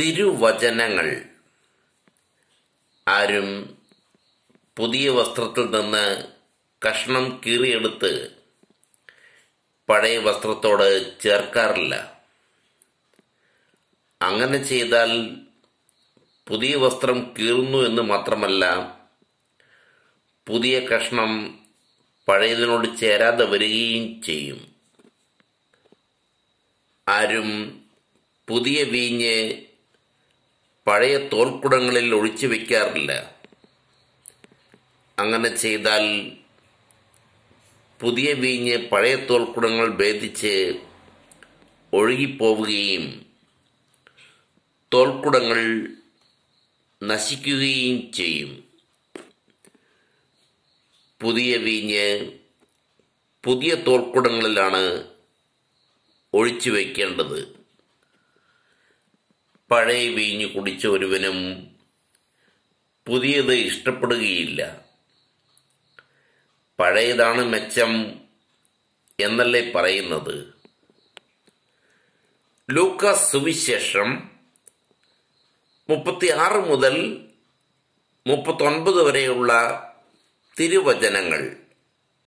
തിരുവചനങ്ങൾ. ആരും പുതിയ വസ്ത്രത്തിൽ നിന്ന് കഷ്ണം കീറിയെടുത്ത് പഴയ വസ്ത്രത്തോട് ചേർക്കാറില്ല. അങ്ങനെ ചെയ്താൽ പുതിയ വസ്ത്രം കീറുന്നു എന്ന് മാത്രമല്ല പുതിയ കഷ്ണം പഴയതിനോട് ചേരാതെ വരികയും ചെയ്യും. ആരും പുതിയ വീഞ്ഞ് പഴയ തോൽക്കുടങ്ങളിൽ ഒഴിച്ചു വെക്കാറില്ല. അങ്ങനെ ചെയ്താൽ പുതിയ വീഞ്ഞ് പഴയ തോൽക്കുടങ്ങൾ ഭേദിച്ച് ഒഴുകിപ്പോവുകയും തോൽക്കുടങ്ങൾ നശിക്കുകയും ചെയ്യും. പുതിയ വീഞ്ഞ് പുതിയ തോൽക്കുടങ്ങളിലാണ് ഒഴിച്ചു വയ്ക്കേണ്ടത് പഴയ വീഞ്ഞു കുടിച്ച ഒരുവനും പുതിയത് ഇഷ്ടപ്പെടുകയില്ല. പഴയതാണ് മെച്ചം എന്നല്ലേ പറയുന്നത്? ലൂക്ക സുവിശേഷം മുപ്പത്തിയാറ് മുതൽ മുപ്പത്തൊൻപത് വരെയുള്ള തിരുവചനങ്ങൾ.